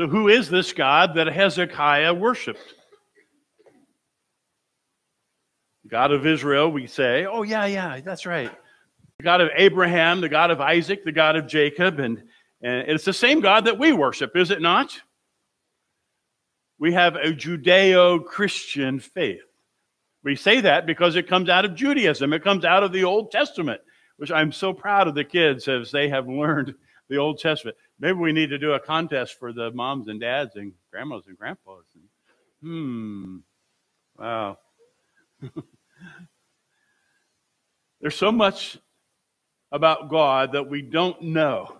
So, who is this God that Hezekiah worshiped? God of Israel, we say, oh, yeah, yeah, that's right. The God of Abraham, the God of Isaac, the God of Jacob, and, and it's the same God that we worship, is it not? We have a Judeo Christian faith. We say that because it comes out of Judaism, it comes out of the Old Testament, which I'm so proud of the kids as they have learned the Old Testament. Maybe we need to do a contest for the moms and dads and grandmas and grandpas. Hmm. Wow. There's so much about God that we don't know.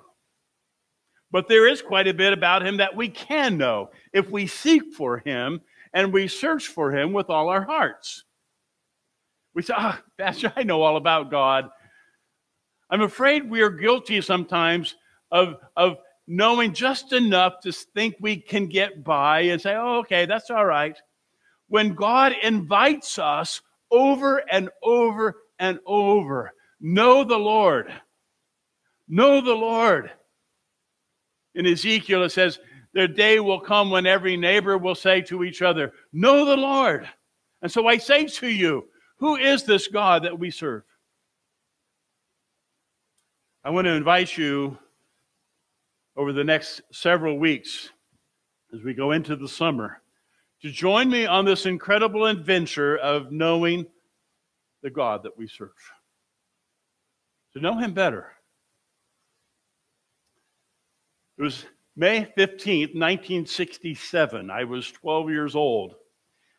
But there is quite a bit about him that we can know if we seek for him and we search for him with all our hearts. We say, ah, Pastor, I know all about God. I'm afraid we are guilty sometimes of, of knowing just enough to think we can get by and say, oh, okay, that's all right. When God invites us over and over and over, know the Lord. Know the Lord. In Ezekiel, it says, the day will come when every neighbor will say to each other, Know the Lord. And so I say to you, who is this God that we serve? I want to invite you over the next several weeks as we go into the summer to join me on this incredible adventure of knowing the God that we serve. To know Him better. It was May 15th, 1967. I was 12 years old.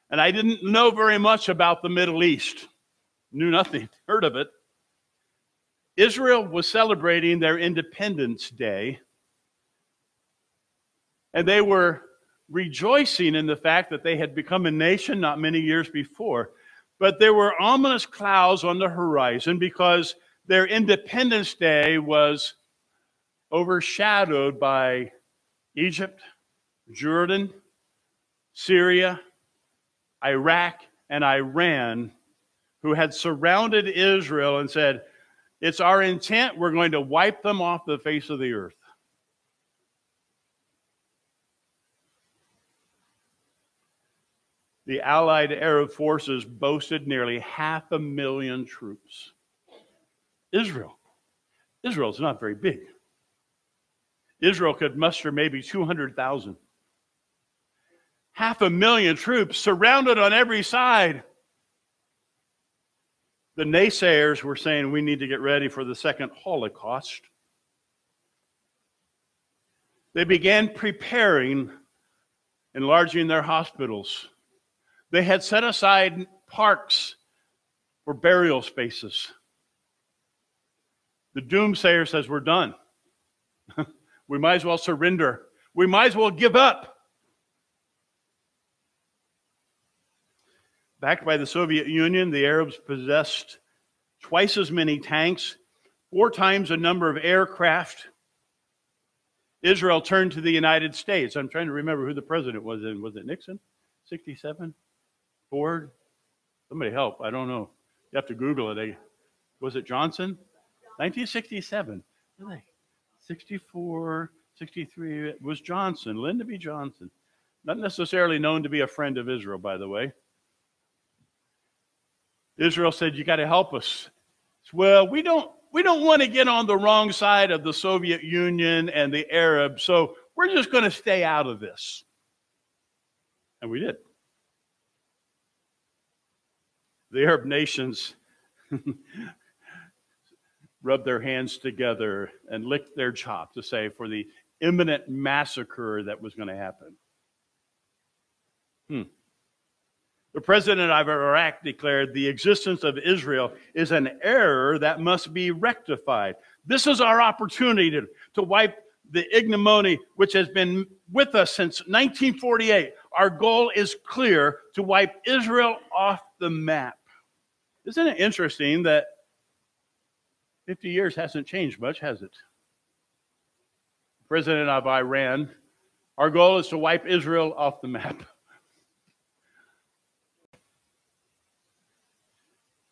And I didn't know very much about the Middle East, knew nothing, heard of it. Israel was celebrating their Independence Day and they were rejoicing in the fact that they had become a nation not many years before. But there were ominous clouds on the horizon because their Independence Day was overshadowed by Egypt, Jordan, Syria, Iraq, and Iran, who had surrounded Israel and said, It's our intent, we're going to wipe them off the face of the earth. The Allied Arab forces boasted nearly half a million troops. Israel. Israel's not very big. Israel could muster maybe 200,000. Half a million troops surrounded on every side. The naysayers were saying we need to get ready for the second Holocaust. They began preparing, enlarging their hospitals, they had set aside parks for burial spaces. The doomsayer says, We're done. we might as well surrender. We might as well give up. Backed by the Soviet Union, the Arabs possessed twice as many tanks, four times the number of aircraft. Israel turned to the United States. I'm trying to remember who the president was. In. Was it Nixon? 67? Ford? Somebody help. I don't know. You have to Google it. Was it Johnson? 1967. Really? 64, 63. It was Johnson, Lyndon B. Johnson. Not necessarily known to be a friend of Israel, by the way. Israel said, You got to help us. Well, we don't we don't want to get on the wrong side of the Soviet Union and the Arabs, so we're just going to stay out of this. And we did. The Arab nations rubbed their hands together and licked their chops to say for the imminent massacre that was going to happen. Hmm. The president of Iraq declared the existence of Israel is an error that must be rectified. This is our opportunity to, to wipe the ignominy which has been with us since 1948. Our goal is clear to wipe Israel off the map. Isn't it interesting that 50 years hasn't changed much, has it? President of Iran, our goal is to wipe Israel off the map.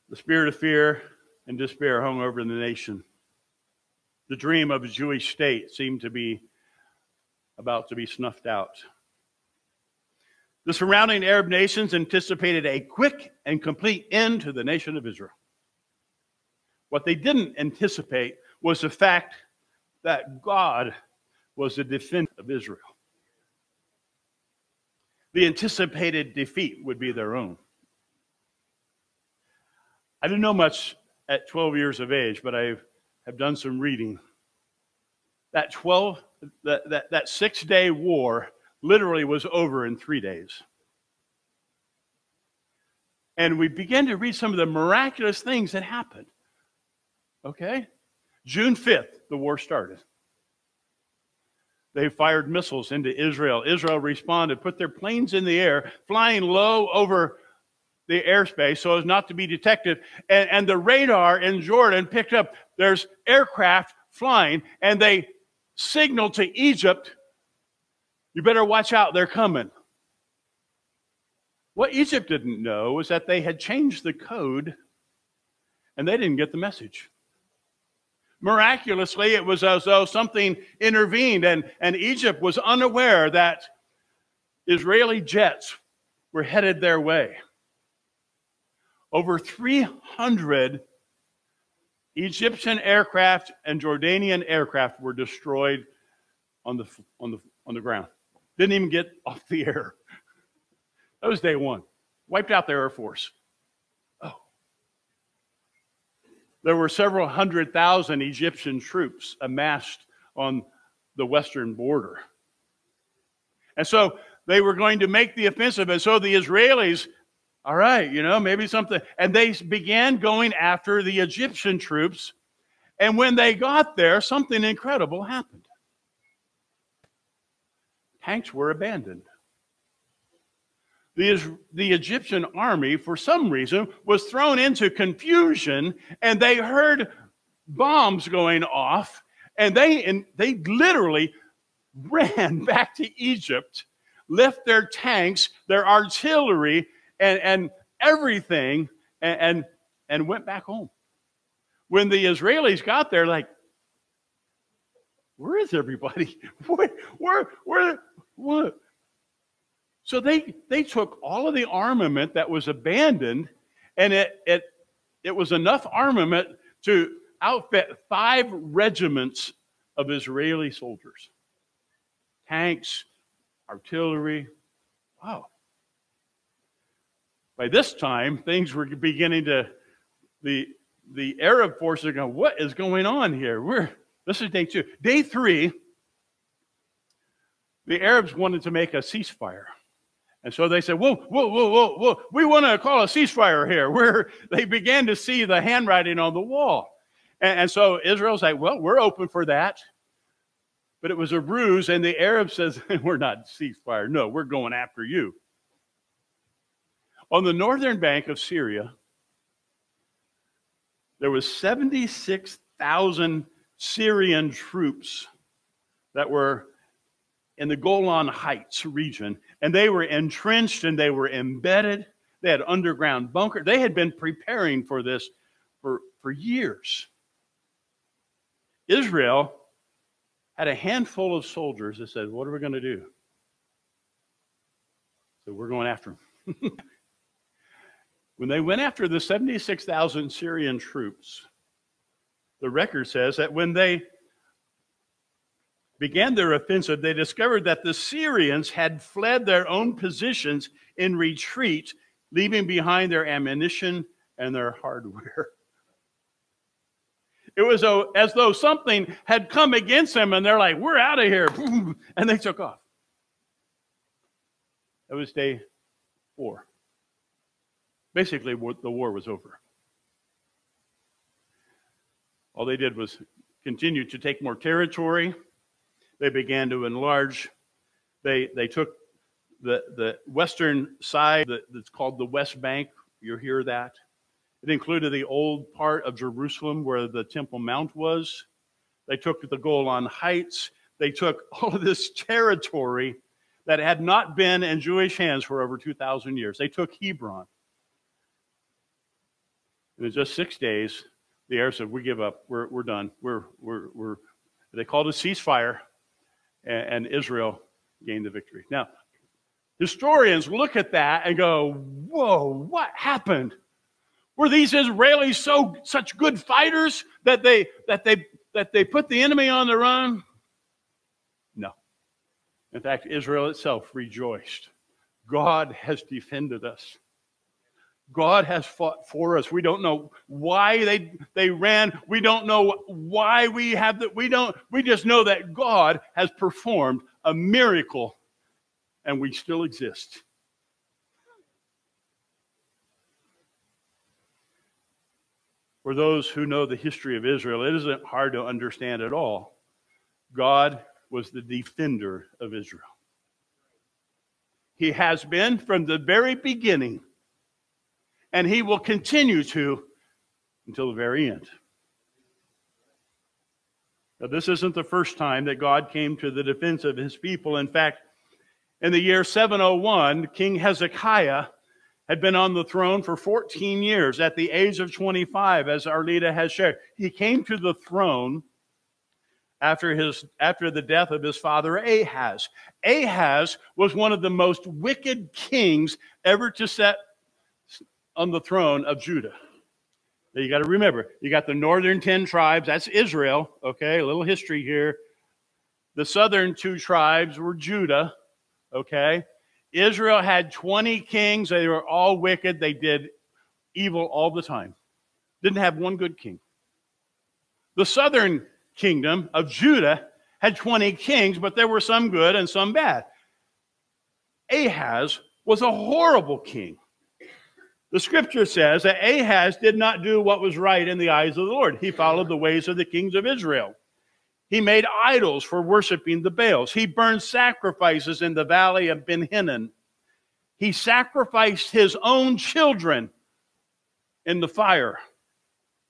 The spirit of fear and despair hung over the nation. The dream of a Jewish state seemed to be about to be snuffed out. The surrounding Arab nations anticipated a quick and complete end to the nation of Israel. What they didn't anticipate was the fact that God was the defender of Israel. The anticipated defeat would be their own. I didn't know much at 12 years of age, but I have done some reading. That 12, that, that, that six day war literally was over in three days. And we began to read some of the miraculous things that happened. Okay? June 5th, the war started. They fired missiles into Israel. Israel responded, put their planes in the air, flying low over the airspace so as not to be detected. And, and the radar in Jordan picked up there's aircraft flying, and they signaled to Egypt, you better watch out, they're coming. What Egypt didn't know was that they had changed the code and they didn't get the message. Miraculously, it was as though something intervened, and, and Egypt was unaware that Israeli jets were headed their way. Over 300 Egyptian aircraft and Jordanian aircraft were destroyed on the, on the, on the ground. Didn't even get off the air. That was day one. Wiped out their Air Force. Oh. There were several hundred thousand Egyptian troops amassed on the western border. And so they were going to make the offensive. And so the Israelis all right, you know, maybe something. And they began going after the Egyptian troops. And when they got there, something incredible happened. Tanks were abandoned. The, the Egyptian army, for some reason, was thrown into confusion and they heard bombs going off and they, and they literally ran back to Egypt, left their tanks, their artillery, and, and everything and, and, and went back home. When the Israelis got there, like, where is everybody? Where, where, where, what? So they, they took all of the armament that was abandoned, and it, it, it was enough armament to outfit five regiments of Israeli soldiers tanks, artillery. Wow. By this time, things were beginning to, the, the Arab forces are going, what is going on here? We're, this is day two. Day three, the Arabs wanted to make a ceasefire. And so they said, whoa, whoa, whoa, whoa, whoa, we want to call a ceasefire here. Where they began to see the handwriting on the wall. And, and so Israel's like, well, we're open for that. But it was a ruse, and the Arab says, we're not ceasefire. No, we're going after you. On the northern bank of Syria, there was 76,000 Syrian troops that were in the Golan Heights region, and they were entrenched and they were embedded. They had underground bunkers. They had been preparing for this for, for years. Israel had a handful of soldiers that said, What are we going to do? So we're going after them. When they went after the 76,000 Syrian troops, the record says that when they began their offensive, they discovered that the Syrians had fled their own positions in retreat, leaving behind their ammunition and their hardware. It was as though something had come against them, and they're like, We're out of here. And they took off. That was day four. Basically, the war was over. All they did was continue to take more territory. They began to enlarge. They, they took the, the western side that's called the West Bank. You hear that? It included the old part of Jerusalem where the Temple Mount was. They took the Golan Heights. They took all of this territory that had not been in Jewish hands for over 2,000 years. They took Hebron. And in just six days, the Arabs said, "We give up. We're, we're done. We're, we're, we're." They called a ceasefire, and, and Israel gained the victory. Now, historians look at that and go, whoa, what happened? Were these Israelis so such good fighters that they that they that they put the enemy on the run? No. In fact, Israel itself rejoiced. God has defended us. God has fought for us. We don't know why they they ran. We don't know why we have that. We don't. We just know that God has performed a miracle, and we still exist. For those who know the history of Israel, it isn't hard to understand at all. God was the defender of Israel. He has been from the very beginning and he will continue to until the very end. Now, this isn't the first time that God came to the defense of his people. In fact, in the year 701, King Hezekiah had been on the throne for 14 years at the age of 25, as Arlita has shared. He came to the throne after, his, after the death of his father Ahaz. Ahaz was one of the most wicked kings ever to set on the throne of Judah. Now you got to remember, you got the northern 10 tribes, that's Israel, okay? A little history here. The southern two tribes were Judah, okay? Israel had 20 kings, they were all wicked, they did evil all the time. Didn't have one good king. The southern kingdom of Judah had 20 kings, but there were some good and some bad. Ahaz was a horrible king. The scripture says that Ahaz did not do what was right in the eyes of the Lord. He followed the ways of the kings of Israel. He made idols for worshiping the Baals. He burned sacrifices in the valley of Ben Hinnom. He sacrificed his own children in the fire,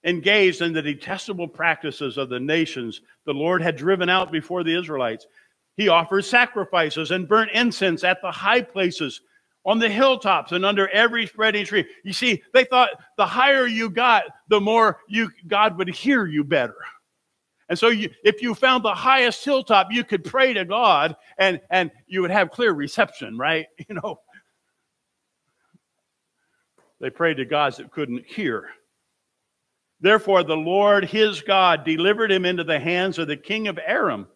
engaged in the detestable practices of the nations the Lord had driven out before the Israelites. He offered sacrifices and burnt incense at the high places on the hilltops and under every spreading tree. You see, they thought the higher you got, the more you God would hear you better. And so you, if you found the highest hilltop, you could pray to God and, and you would have clear reception, right? You know. They prayed to gods that couldn't hear. Therefore, the Lord his God delivered him into the hands of the king of Aram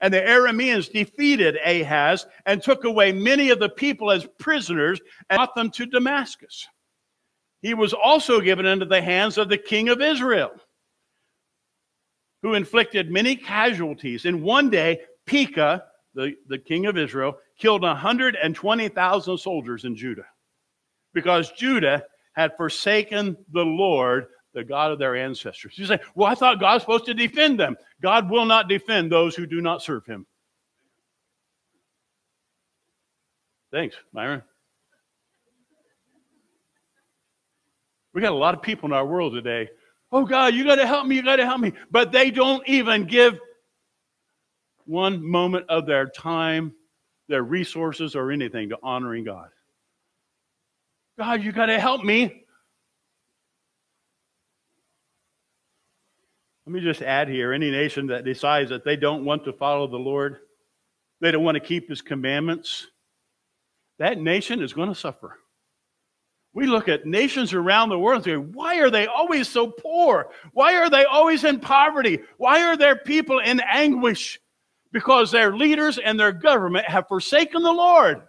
and the Arameans defeated Ahaz and took away many of the people as prisoners and brought them to Damascus. He was also given into the hands of the king of Israel, who inflicted many casualties. In one day, Pekah, the, the king of Israel, killed 120,000 soldiers in Judah because Judah had forsaken the Lord the God of their ancestors. You say, Well, I thought God was supposed to defend them. God will not defend those who do not serve him. Thanks, Myron. We got a lot of people in our world today. Oh, God, you got to help me. You got to help me. But they don't even give one moment of their time, their resources, or anything to honoring God. God, you got to help me. Let me just add here any nation that decides that they don't want to follow the Lord, they don't want to keep his commandments, that nation is going to suffer. We look at nations around the world and say, why are they always so poor? Why are they always in poverty? Why are their people in anguish? Because their leaders and their government have forsaken the Lord.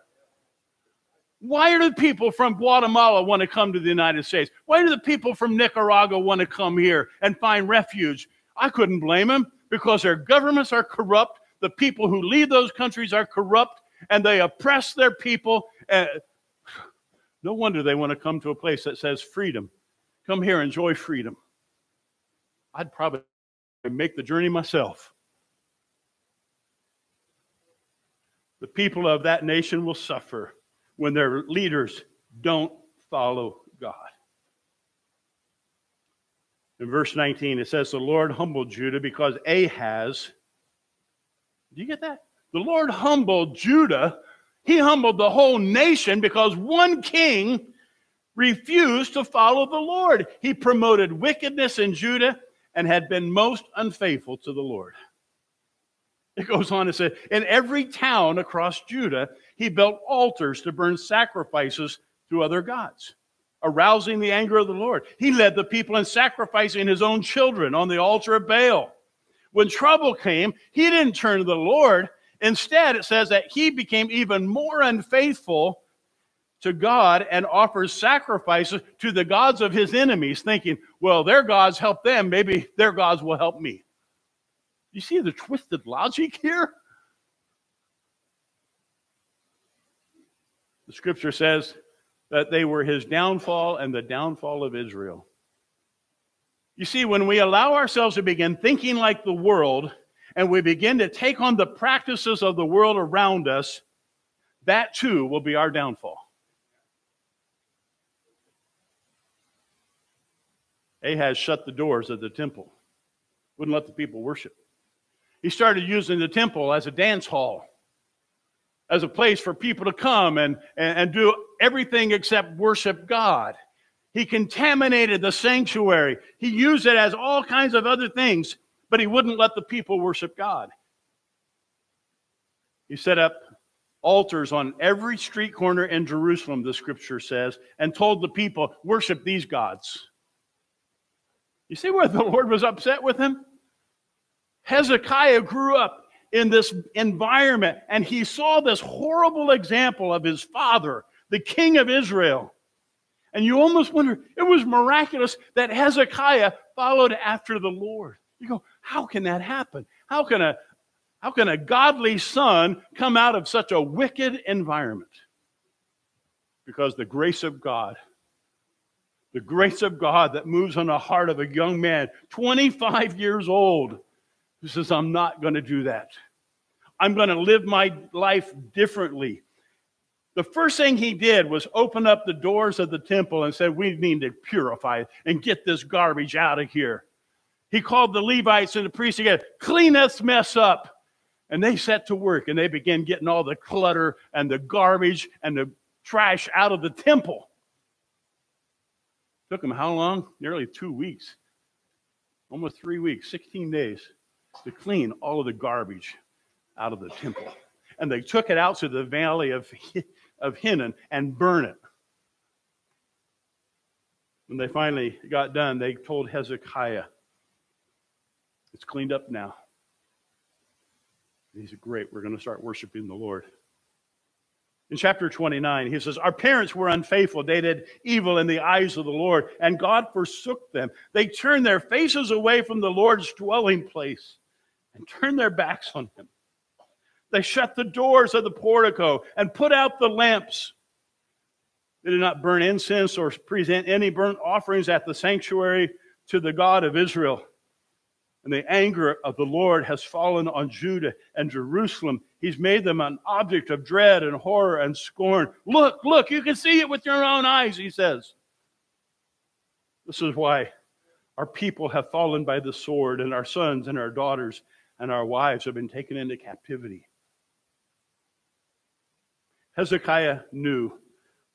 Why do the people from Guatemala want to come to the United States? Why do the people from Nicaragua want to come here and find refuge? I couldn't blame them because their governments are corrupt. The people who lead those countries are corrupt and they oppress their people. No wonder they want to come to a place that says freedom. Come here, enjoy freedom. I'd probably make the journey myself. The people of that nation will suffer when their leaders don't follow God. In verse 19, it says, The Lord humbled Judah because Ahaz, do you get that? The Lord humbled Judah. He humbled the whole nation because one king refused to follow the Lord. He promoted wickedness in Judah and had been most unfaithful to the Lord. It goes on to say, in every town across Judah, he built altars to burn sacrifices to other gods, arousing the anger of the Lord. He led the people in sacrificing his own children on the altar of Baal. When trouble came, he didn't turn to the Lord. Instead, it says that he became even more unfaithful to God and offers sacrifices to the gods of his enemies, thinking, well, their gods help them. Maybe their gods will help me. You see the twisted logic here? The scripture says that they were his downfall and the downfall of Israel. You see, when we allow ourselves to begin thinking like the world and we begin to take on the practices of the world around us, that too will be our downfall. Ahaz shut the doors of the temple, wouldn't let the people worship. He started using the temple as a dance hall, as a place for people to come and, and, and do everything except worship God. He contaminated the sanctuary. He used it as all kinds of other things, but he wouldn't let the people worship God. He set up altars on every street corner in Jerusalem, the scripture says, and told the people, worship these gods. You see where the Lord was upset with him? Hezekiah grew up in this environment and he saw this horrible example of his father, the king of Israel. And you almost wonder, it was miraculous that Hezekiah followed after the Lord. You go, how can that happen? How can a how can a godly son come out of such a wicked environment? Because the grace of God the grace of God that moves on the heart of a young man, 25 years old, who says, I'm not going to do that. I'm going to live my life differently. The first thing he did was open up the doors of the temple and said, We need to purify and get this garbage out of here. He called the Levites and the priests again, clean this mess up. And they set to work and they began getting all the clutter and the garbage and the trash out of the temple. Took them how long? Nearly two weeks. Almost three weeks, 16 days to clean all of the garbage out of the temple. And they took it out to the valley of, of Hinnom and burn it. When they finally got done, they told Hezekiah, It's cleaned up now. And he said, Great, we're going to start worshiping the Lord. In chapter 29, he says, Our parents were unfaithful. They did evil in the eyes of the Lord, and God forsook them. They turned their faces away from the Lord's dwelling place and turned their backs on him. They shut the doors of the portico and put out the lamps. They did not burn incense or present any burnt offerings at the sanctuary to the God of Israel. And the anger of the Lord has fallen on Judah and Jerusalem. He's made them an object of dread and horror and scorn. Look, look, you can see it with your own eyes, he says. This is why our people have fallen by the sword, and our sons and our daughters and our wives have been taken into captivity. Hezekiah knew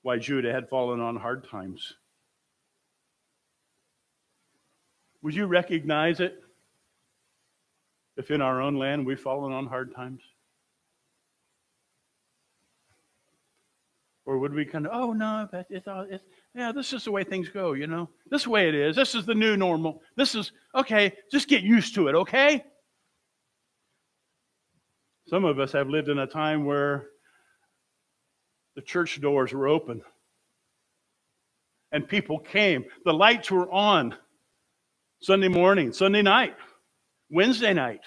why Judah had fallen on hard times. Would you recognize it? if in our own land we've fallen on hard times? Or would we kind of, oh no, it's, all, it's, yeah, this is the way things go, you know? This way it is. This is the new normal. This is, okay, just get used to it, okay? Some of us have lived in a time where the church doors were open and people came. The lights were on Sunday morning, Sunday night. Wednesday night.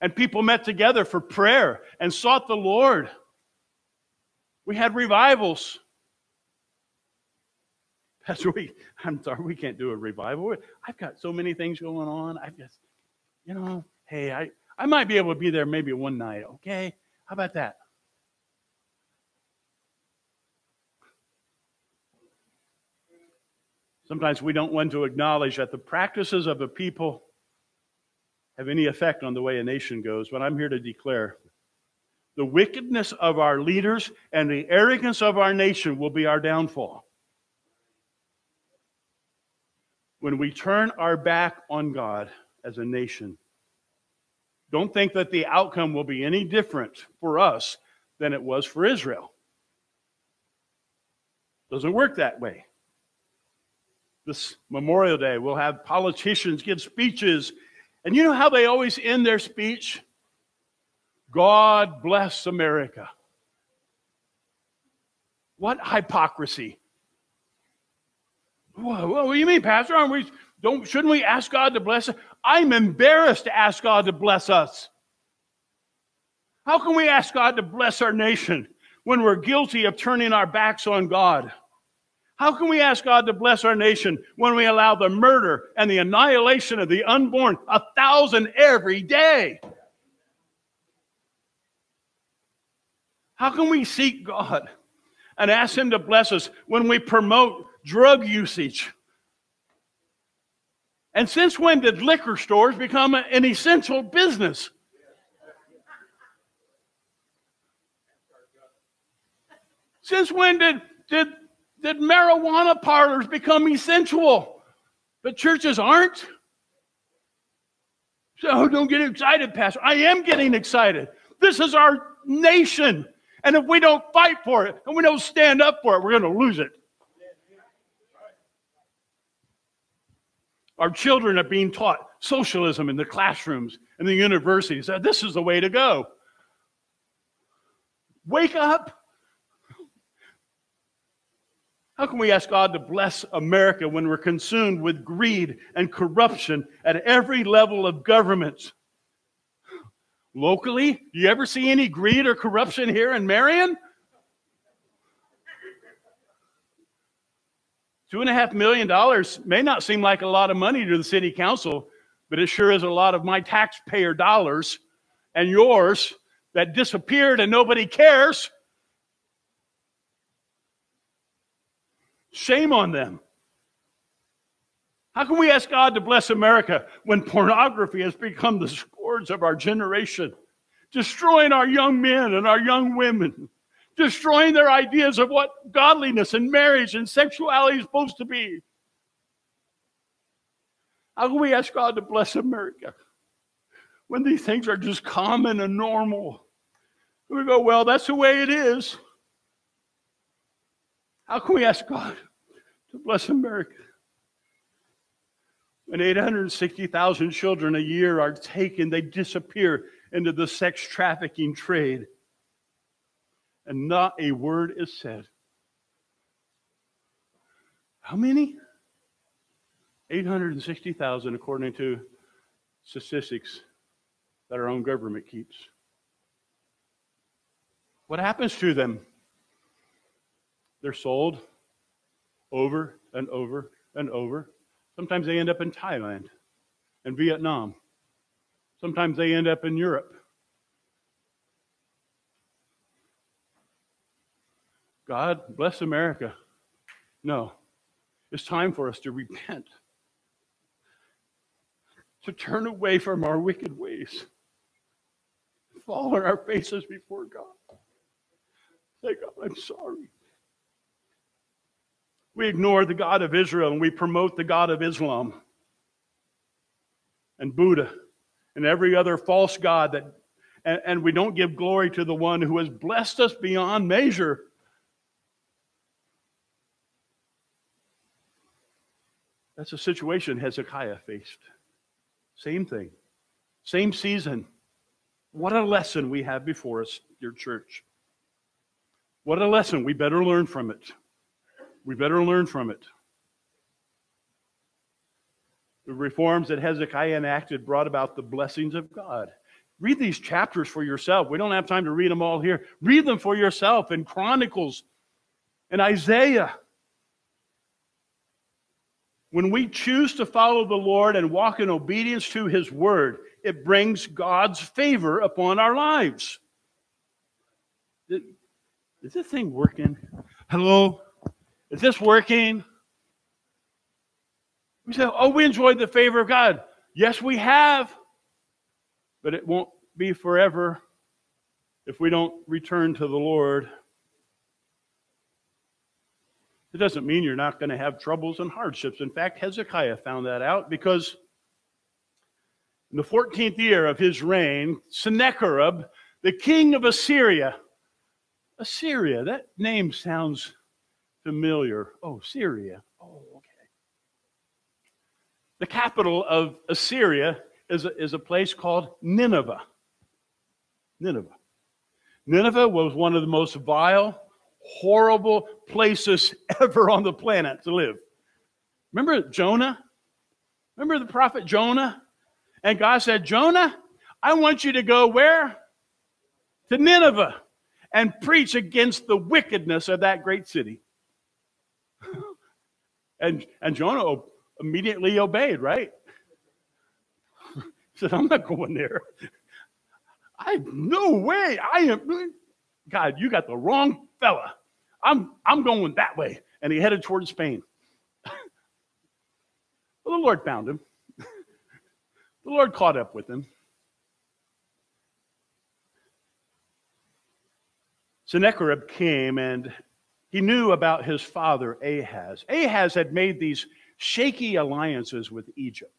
And people met together for prayer and sought the Lord. We had revivals. Pastor, we, I'm sorry, we can't do a revival. I've got so many things going on. I've just, you know, hey, I, I might be able to be there maybe one night, okay? How about that? Sometimes we don't want to acknowledge that the practices of a people have any effect on the way a nation goes, but I'm here to declare the wickedness of our leaders and the arrogance of our nation will be our downfall. When we turn our back on God as a nation, Don't think that the outcome will be any different for us than it was for Israel. Doesn't work that way. This Memorial Day, we'll have politicians give speeches. And you know how they always end their speech? God bless America. What hypocrisy. What, do you mean, Pastor? Aren't we, don't, shouldn't we ask God to bless us? I'm embarrassed to ask God to bless us. How can we ask God to bless our nation when we're guilty of turning our backs on God? How can we ask God to bless our nation when we allow the murder and the annihilation of the unborn a thousand every day? How can we seek God and ask Him to bless us when we promote drug usage? And since when did liquor stores become an essential business? Since when did, did, did marijuana parlors become essential? But churches aren't. So don't get excited, Pastor. I am getting excited. This is our nation. And if we don't fight for it and we don't stand up for it, we're going to lose it. Our children are being taught socialism in the classrooms and the universities. Uh, this is the way to go. Wake up. How can we ask God to bless America when we're consumed with greed and corruption at every level of government? Locally, you ever see any greed or corruption here in Marion? Two and a half million dollars may not seem like a lot of money to the city council, but it sure is a lot of my taxpayer dollars and yours that disappeared and nobody cares. Shame on them. How can we ask God to bless America when pornography has become the scourge of our generation, destroying our young men and our young women, destroying their ideas of what godliness and marriage and sexuality is supposed to be? How can we ask God to bless America when these things are just common and normal? We go, well, that's the way it is. How can we ask God to bless America? When 860,000 children a year are taken, they disappear into the sex trafficking trade. And not a word is said. How many? 860,000, according to statistics that our own government keeps. What happens to them? They're sold over and over and over. Sometimes they end up in Thailand and Vietnam. Sometimes they end up in Europe. God bless America. No. It's time for us to repent, to turn away from our wicked ways, fall on our faces before God. Say, God, I'm sorry. We ignore the God of Israel and we promote the God of Islam and Buddha and every other false God that and, and we don't give glory to the one who has blessed us beyond measure. That's a situation Hezekiah faced. Same thing. Same season. What a lesson we have before us, dear church. What a lesson. We better learn from it. We better learn from it. The reforms that Hezekiah enacted brought about the blessings of God. Read these chapters for yourself. We don't have time to read them all here. Read them for yourself in Chronicles and Isaiah. When we choose to follow the Lord and walk in obedience to his word, it brings God's favor upon our lives. Is this thing working? Hello? Is this working? We say, oh, we enjoyed the favor of God. Yes, we have, but it won't be forever if we don't return to the Lord. It doesn't mean you're not going to have troubles and hardships. In fact, Hezekiah found that out because In the 14th year of his reign, Sennacherib, the king of Assyria, Assyria, that name sounds familiar. Oh, Syria. Oh, okay. The capital of Assyria is a, is a place called Nineveh. Nineveh. Nineveh was one of the most vile, horrible places ever on the planet to live. Remember Jonah? Remember the prophet Jonah? And God said, Jonah, I want you to go where? To Nineveh and preach against the wickedness of that great city. and, and Jonah immediately obeyed, right? he said, I'm not going there. I no way. I am God, you got the wrong fella. I'm I'm going that way. And he headed towards Spain. well, the Lord found him. the Lord caught up with him. Sennacherib came and he knew about his father Ahaz. Ahaz had made these shaky alliances with Egypt.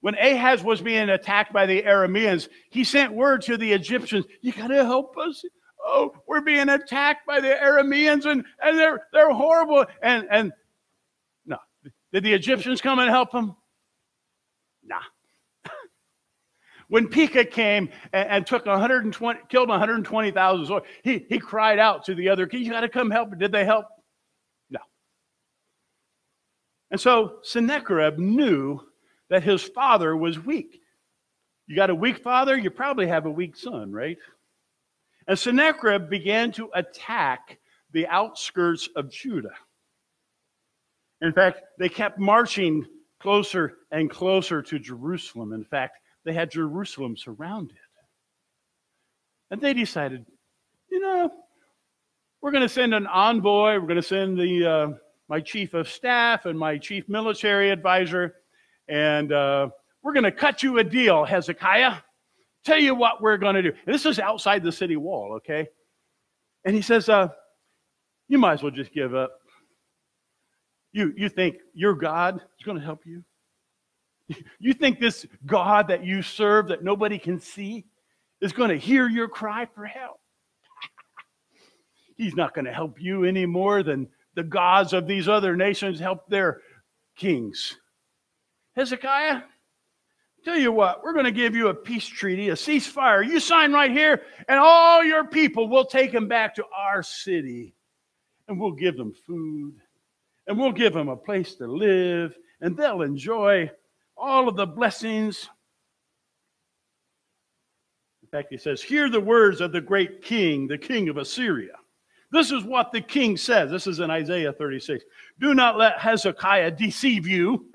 When Ahaz was being attacked by the Arameans, he sent word to the Egyptians, You got to help us. Oh, we're being attacked by the Arameans and, and they're, they're horrible. And, and no. Did the Egyptians come and help them? Nah. when Pekah came and, and, took 120, killed 120,000 soldiers, he, he cried out to the other, You got to come help. Did they help? No. And so Sennacherib knew that his father was weak. You got a weak father, you probably have a weak son, right? And Sennacherib began to attack the outskirts of Judah. In fact, they kept marching closer and closer to Jerusalem. In fact, they had Jerusalem surrounded. And they decided, you know, we're going to send an envoy. We're going to send the uh, my chief of staff and my chief military advisor, and uh, we're going to cut you a deal, Hezekiah. Tell you what we're going to do. And this is outside the city wall, okay? And he says, uh, You might as well just give up. You, you think your God is going to help you? You think this God that you serve that nobody can see is going to hear your cry for help? He's not going to help you any more than the gods of these other nations help their kings. Hezekiah, tell you what, we're going to give you a peace treaty, a ceasefire. You sign right here, and all your people will take them back to our city. And we'll give them food, and we'll give them a place to live, and they'll enjoy all of the blessings. In fact, he says, Hear the words of the great king, the king of Assyria. This is what the king says. This is in Isaiah 36. Do not let Hezekiah deceive you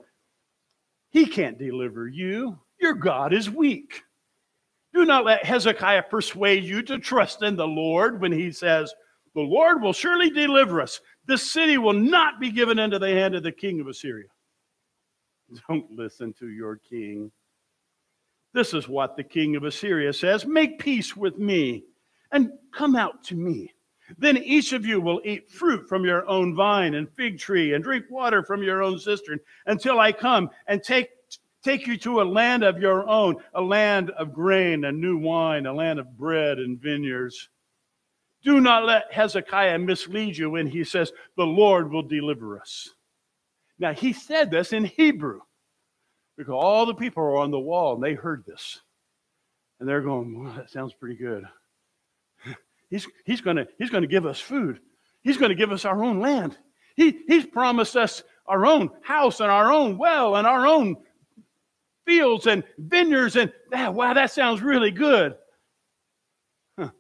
he can't deliver you. Your God is weak. Do not let Hezekiah persuade you to trust in the Lord when he says, The Lord will surely deliver us. This city will not be given into the hand of the king of Assyria. Don't listen to your king. This is what the king of Assyria says Make peace with me and come out to me. Then each of you will eat fruit from your own vine and fig tree and drink water from your own cistern until I come and take, take you to a land of your own, a land of grain and new wine, a land of bread and vineyards. Do not let Hezekiah mislead you when he says, The Lord will deliver us. Now, he said this in Hebrew because all the people are on the wall and they heard this. And they're going, well, that sounds pretty good. He's, he's going to he's gonna give us food. He's going to give us our own land. He, he's promised us our own house and our own well and our own fields and vineyards. And ah, wow, that sounds really good. Huh.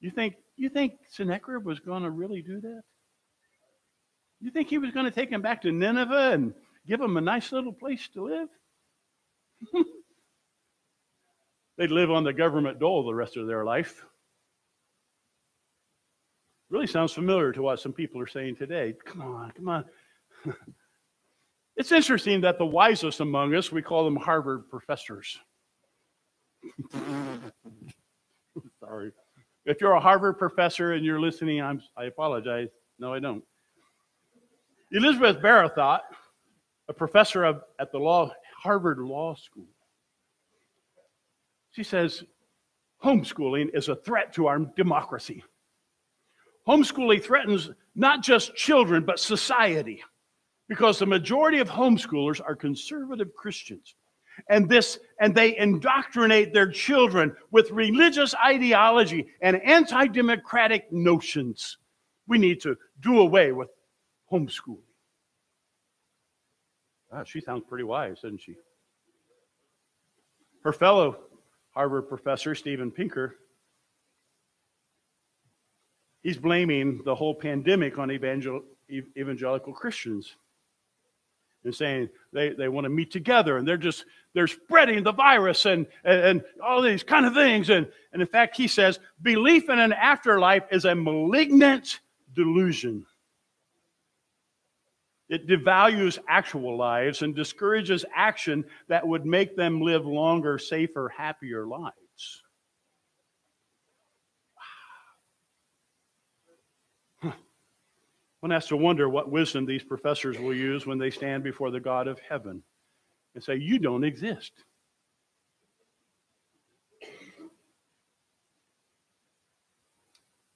You think you think Sennacherib was going to really do that? You think he was going to take him back to Nineveh and give him a nice little place to live? They'd live on the government dole the rest of their life. Really sounds familiar to what some people are saying today. Come on, come on. it's interesting that the wisest among us, we call them Harvard professors. Sorry. If you're a Harvard professor and you're listening, I'm, I apologize. No, I don't. Elizabeth Bartholet, a professor of, at the law, Harvard Law School, She says, homeschooling is a threat to our democracy. Homeschooling threatens not just children, but society, because the majority of homeschoolers are conservative Christians. And this, and they indoctrinate their children with religious ideology and anti-democratic notions. We need to do away with homeschooling. Ah, she sounds pretty wise, doesn't she? Her fellow Harvard professor, Steven Pinker, he's blaming the whole pandemic on evangel- evangelical Christians and saying they, they want to meet together and they're just they're spreading the virus and, and, and all these kind of things and, and in fact he says belief in an afterlife is a malignant delusion it devalues actual lives and discourages action that would make them live longer, safer, happier lives. One has to wonder what wisdom these professors will use when they stand before the God of heaven and say, You don't exist.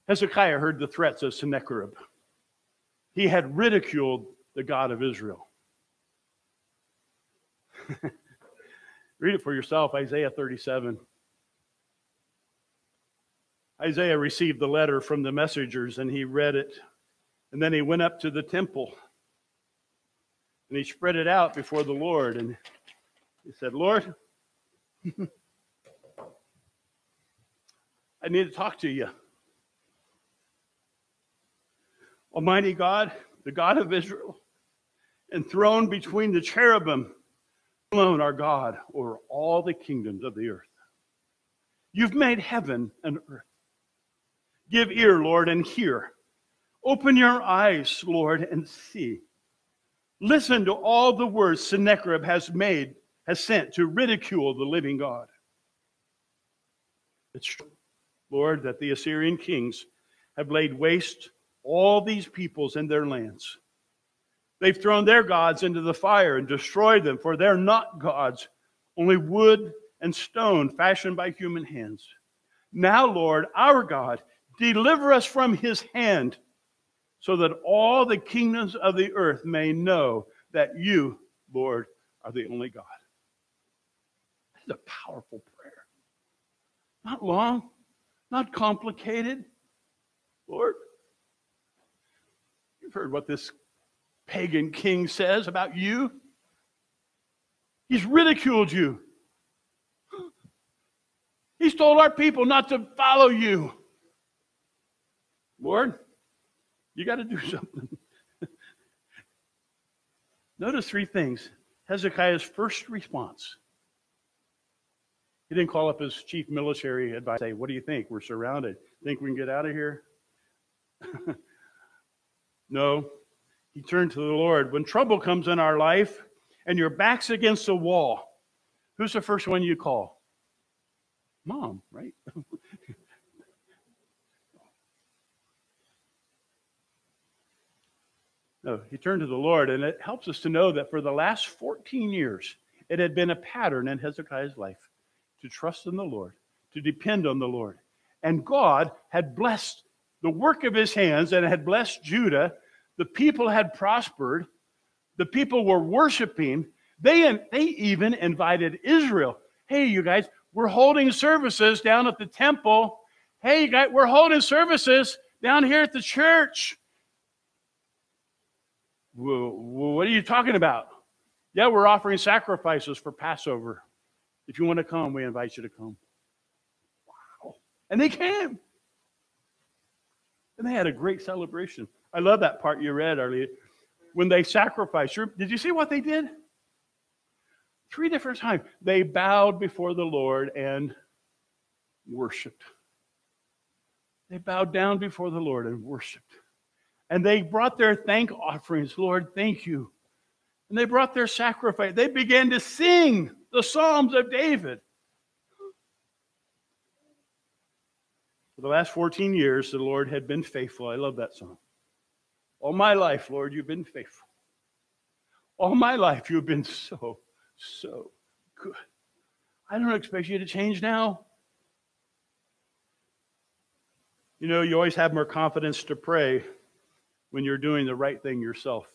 Hezekiah heard the threats of Sennacherib. He had ridiculed the God of Israel. Read it for yourself, Isaiah 37. Isaiah received the letter from the messengers and he read it. And then he went up to the temple and he spread it out before the Lord. And he said, Lord, I need to talk to you. Almighty God, the God of Israel, enthroned between the cherubim, alone our God over all the kingdoms of the earth. You've made heaven and earth. Give ear, Lord, and hear. Open your eyes, Lord, and see. Listen to all the words Sennacherib has made, has sent to ridicule the living God. It's true, Lord, that the Assyrian kings have laid waste all these peoples and their lands. They've thrown their gods into the fire and destroyed them, for they're not gods, only wood and stone fashioned by human hands. Now, Lord, our God, deliver us from his hand, so that all the kingdoms of the earth may know that you, Lord, are the only God. That's a powerful prayer. Not long, not complicated. Lord, you've heard what this pagan king says about you. He's ridiculed you. He's told our people not to follow you. Lord, you got to do something. Notice three things. Hezekiah's first response. He didn't call up his chief military advisor say, What do you think? We're surrounded. Think we can get out of here? no. He turned to the Lord. When trouble comes in our life and your back's against the wall, who's the first one you call? Mom, right? no, he turned to the Lord, and it helps us to know that for the last 14 years, it had been a pattern in Hezekiah's life to trust in the Lord, to depend on the Lord. And God had blessed the work of his hands and had blessed Judah the people had prospered. The people were worshiping. They, and they even invited Israel. Hey, you guys, we're holding services down at the temple. Hey, you guys, we're holding services down here at the church. What are you talking about? Yeah, we're offering sacrifices for Passover. If you want to come, we invite you to come. Wow. And they came. And they had a great celebration. I love that part you read, earlier. When they sacrificed, did you see what they did? Three different times. They bowed before the Lord and worshiped. They bowed down before the Lord and worshiped. And they brought their thank offerings. Lord, thank you. And they brought their sacrifice. They began to sing the Psalms of David. For the last 14 years, the Lord had been faithful. I love that song. All my life, Lord, you've been faithful. All my life, you've been so, so good. I don't expect you to change now. You know, you always have more confidence to pray when you're doing the right thing yourself.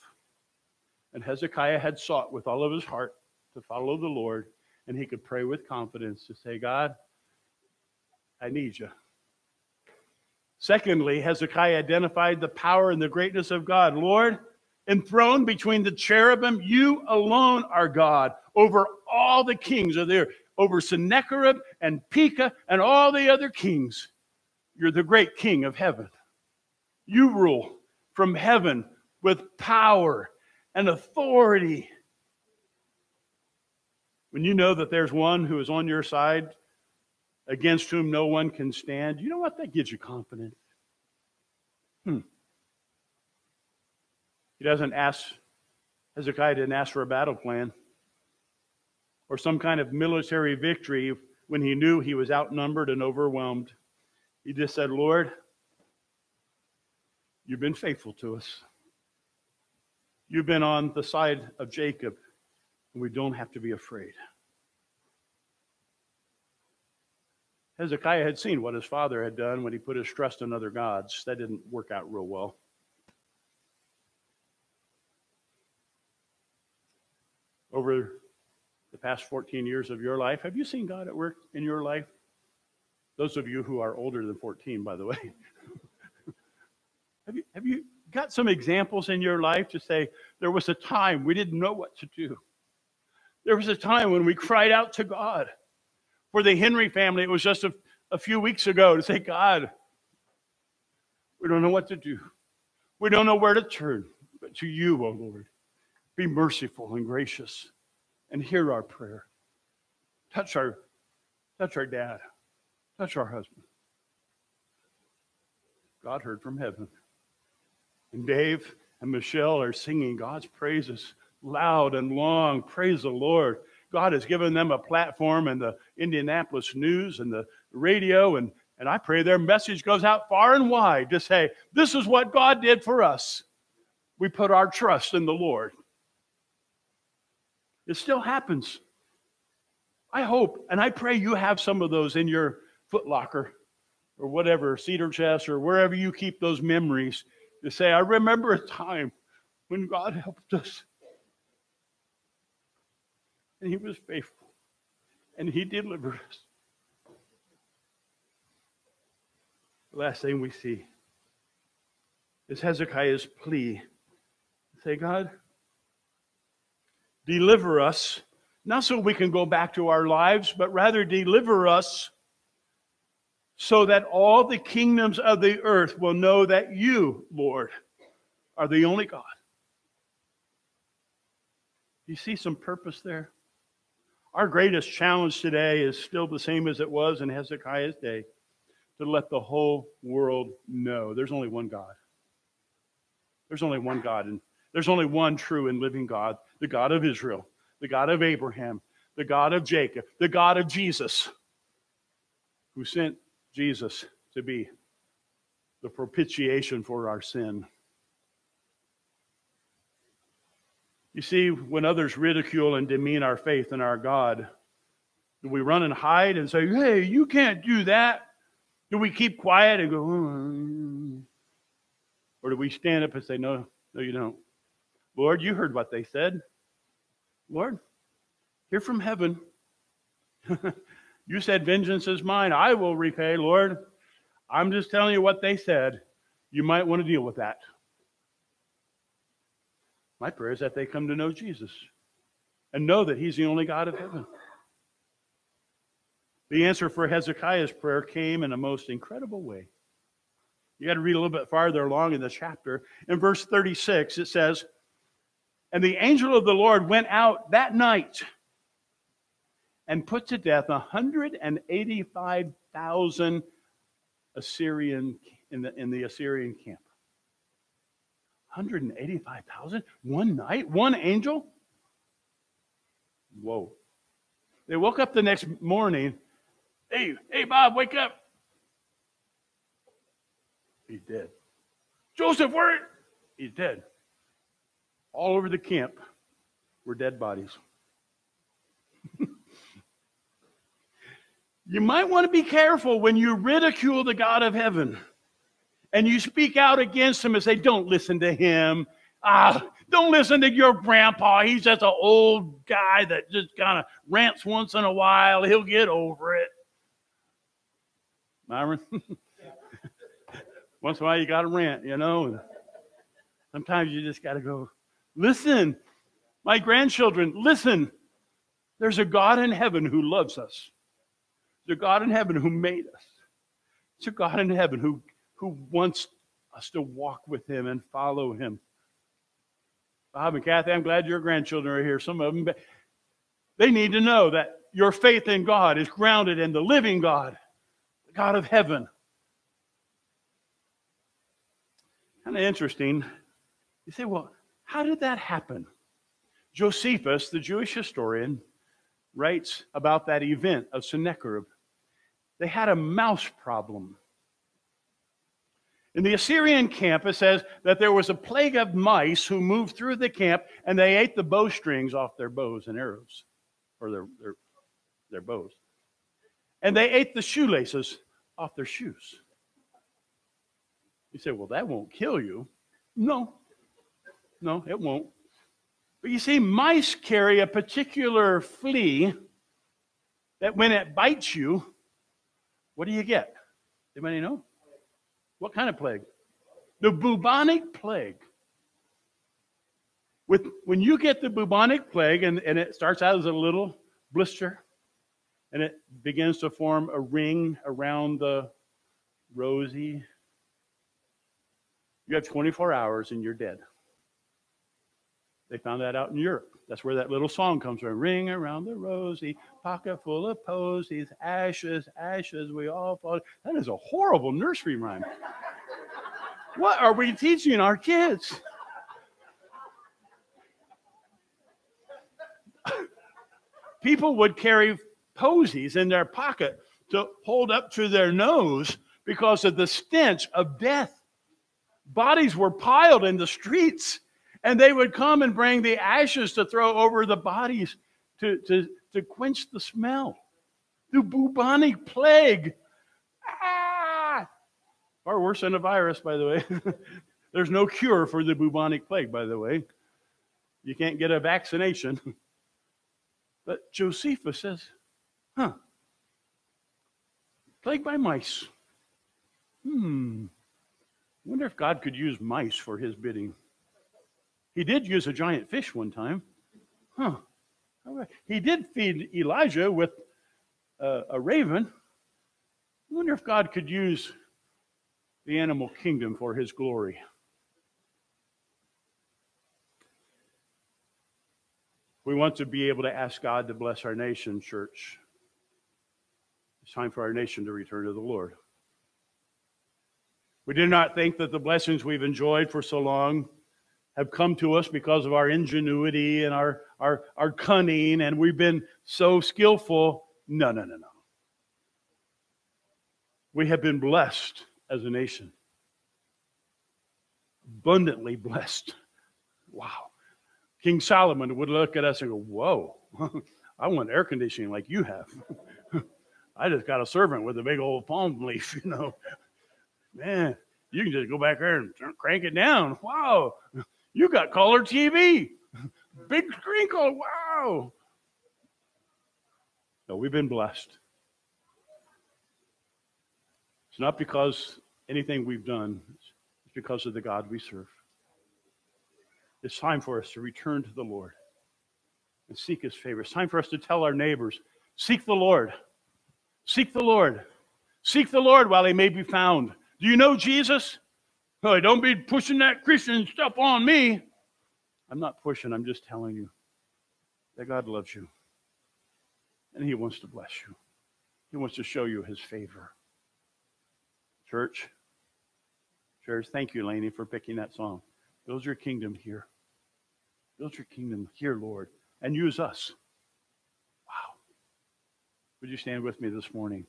And Hezekiah had sought with all of his heart to follow the Lord, and he could pray with confidence to say, God, I need you. Secondly, Hezekiah identified the power and the greatness of God. Lord, enthroned between the cherubim, you alone are God over all the kings of the earth, over Sennacherib and Pekah and all the other kings. You're the great king of heaven. You rule from heaven with power and authority. When you know that there's one who is on your side against whom no one can stand, you know what? That gives you confidence. Hmm. He doesn't ask, Hezekiah didn't ask for a battle plan or some kind of military victory when he knew he was outnumbered and overwhelmed. He just said, Lord, you've been faithful to us. You've been on the side of Jacob, and we don't have to be afraid. Hezekiah had seen what his father had done when he put his trust in other gods. That didn't work out real well. Over the past 14 years of your life, have you seen God at work in your life? Those of you who are older than 14, by the way. have, you, have you got some examples in your life to say, there was a time we didn't know what to do? There was a time when we cried out to God. For the Henry family, it was just a, a few weeks ago to say, God, we don't know what to do. We don't know where to turn, but to you, O oh Lord. Be merciful and gracious and hear our prayer. Touch our, touch our dad. Touch our husband. God heard from heaven. And Dave and Michelle are singing God's praises loud and long. Praise the Lord. God has given them a platform in the Indianapolis News and the radio, and, and I pray their message goes out far and wide to say, This is what God did for us. We put our trust in the Lord. It still happens. I hope and I pray you have some of those in your Foot Locker or whatever, Cedar Chest or wherever you keep those memories to say, I remember a time when God helped us. And He was faithful. And He delivered us. The last thing we see is Hezekiah's plea. Say, God, deliver us, not so we can go back to our lives, but rather deliver us so that all the kingdoms of the earth will know that you, Lord, are the only God. You see some purpose there? Our greatest challenge today is still the same as it was in Hezekiah's day to let the whole world know there's only one God. There's only one God, and there's only one true and living God the God of Israel, the God of Abraham, the God of Jacob, the God of Jesus, who sent Jesus to be the propitiation for our sin. You see, when others ridicule and demean our faith in our God, do we run and hide and say, hey, you can't do that? Do we keep quiet and go, oh. or do we stand up and say, no, no, you don't? Lord, you heard what they said. Lord, hear from heaven. You said, Vengeance is mine. I will repay, Lord. I'm just telling you what they said. You might want to deal with that. My prayer is that they come to know Jesus and know that He's the only God of heaven. The answer for Hezekiah's prayer came in a most incredible way. You got to read a little bit farther along in the chapter. In verse 36, it says, And the angel of the Lord went out that night and put to death 185,000 Assyrian in the, in the Assyrian camp. 185,000? One night? One angel? Whoa. They woke up the next morning. Hey, hey, Bob, wake up. He's dead. Joseph, where? He's dead. All over the camp were dead bodies. You might want to be careful when you ridicule the God of heaven and you speak out against him and say, Don't listen to him. Ah, don't listen to your grandpa. He's just an old guy that just kind of rants once in a while. He'll get over it. Myron? once in a while you got to rant, you know. Sometimes you just got to go, listen. My grandchildren, listen. There's a God in heaven who loves us. A God in heaven who made us. to God in heaven who, who wants us to walk with him and follow him. Bob and Kathy, I'm glad your grandchildren are here. Some of them, they need to know that your faith in God is grounded in the living God, the God of heaven. Kind of interesting. You say, well, how did that happen? Josephus, the Jewish historian, writes about that event of Sennacherib. They had a mouse problem. In the Assyrian camp, it says that there was a plague of mice who moved through the camp and they ate the bowstrings off their bows and arrows, or their, their, their bows. And they ate the shoelaces off their shoes. You say, well, that won't kill you. No, no, it won't. But you see, mice carry a particular flea that when it bites you, what do you get? Anybody know? What kind of plague? The bubonic plague. With, when you get the bubonic plague, and, and it starts out as a little blister, and it begins to form a ring around the rosy, you have 24 hours and you're dead. They found that out in Europe. That's where that little song comes from. Ring around the rosy, pocket full of posies, ashes, ashes, we all fall. That is a horrible nursery rhyme. what are we teaching our kids? People would carry posies in their pocket to hold up to their nose because of the stench of death. Bodies were piled in the streets and they would come and bring the ashes to throw over the bodies to, to, to quench the smell. The bubonic plague. Ah! Far worse than a virus, by the way. There's no cure for the bubonic plague, by the way. You can't get a vaccination. But Josephus says, huh, plague by mice. Hmm, wonder if God could use mice for his bidding. He did use a giant fish one time. Huh. He did feed Elijah with a, a raven. I wonder if God could use the animal kingdom for his glory. We want to be able to ask God to bless our nation, church. It's time for our nation to return to the Lord. We do not think that the blessings we've enjoyed for so long have come to us because of our ingenuity and our, our, our cunning, and we've been so skillful. No, no, no, no. We have been blessed as a nation. Abundantly blessed. Wow. King Solomon would look at us and go, Whoa, I want air conditioning like you have. I just got a servant with a big old palm leaf, you know. Man, you can just go back there and crank it down. Wow. You got color TV, big screen color. Wow. No, we've been blessed. It's not because anything we've done, it's because of the God we serve. It's time for us to return to the Lord and seek his favor. It's time for us to tell our neighbors seek the Lord. Seek the Lord. Seek the Lord while he may be found. Do you know Jesus? Hey, don't be pushing that Christian stuff on me. I'm not pushing, I'm just telling you that God loves you. And He wants to bless you, He wants to show you His favor. Church, church, thank you, Laney, for picking that song. Build your kingdom here. Build your kingdom here, Lord, and use us. Wow. Would you stand with me this morning?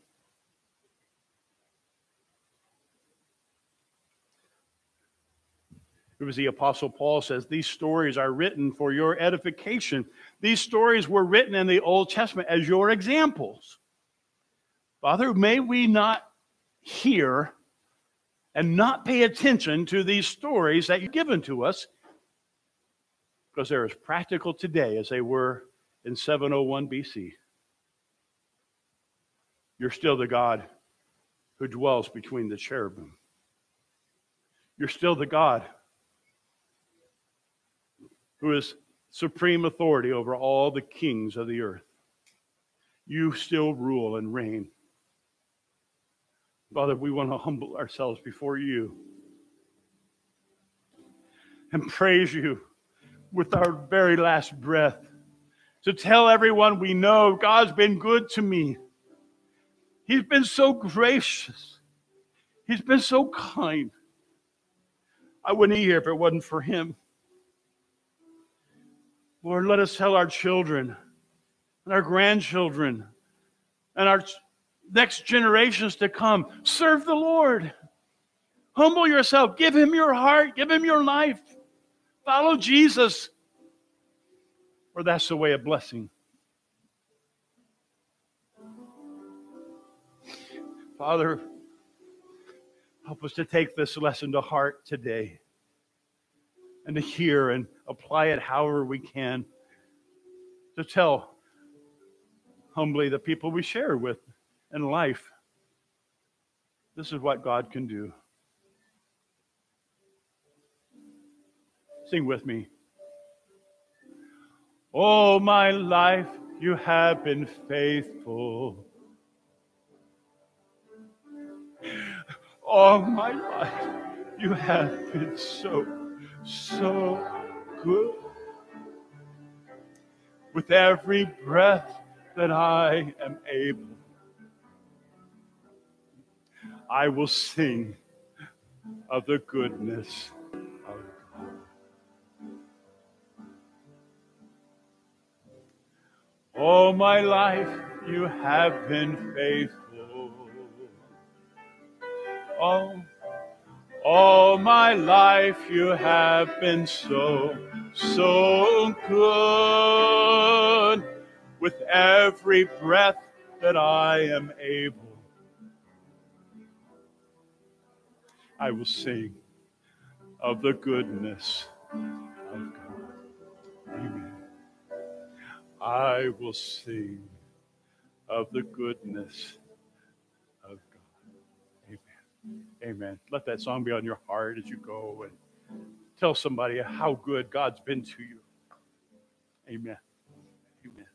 It was the Apostle Paul says, These stories are written for your edification. These stories were written in the Old Testament as your examples. Father, may we not hear and not pay attention to these stories that you've given to us because they're as practical today as they were in 701 BC. You're still the God who dwells between the cherubim. You're still the God who is supreme authority over all the kings of the earth. You still rule and reign. Father, we want to humble ourselves before you and praise you with our very last breath to tell everyone we know God's been good to me. He's been so gracious. He's been so kind. I wouldn't be here if it wasn't for him. Lord, let us tell our children and our grandchildren and our next generations to come serve the Lord. Humble yourself. Give him your heart. Give him your life. Follow Jesus. Or that's the way of blessing. Father, help us to take this lesson to heart today and to hear and apply it however we can to tell humbly the people we share with in life this is what God can do. Sing with me. All my life you have been faithful. All my life you have been so, so good. With every breath that I am able, I will sing of the goodness of God. All my life you have been faithful. All, all my life you have been so, so good. With every breath that I am able, I will sing of the goodness of God. Amen. I will sing of the goodness. Amen. Let that song be on your heart as you go and tell somebody how good God's been to you. Amen. Amen.